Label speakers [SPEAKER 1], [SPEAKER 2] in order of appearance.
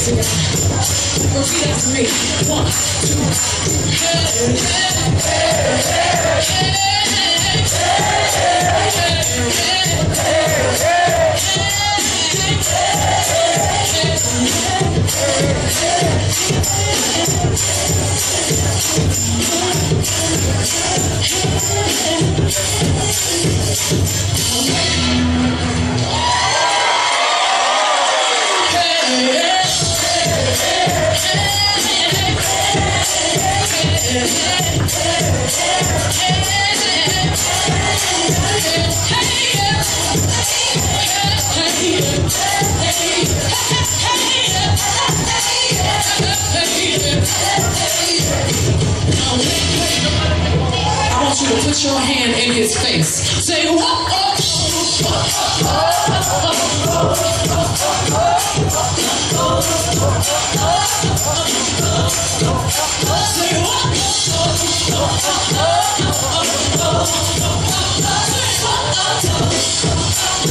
[SPEAKER 1] dancing. See that's great. hey, hey, hey, hey. I want you to put your hand in his face. Say, what? Say.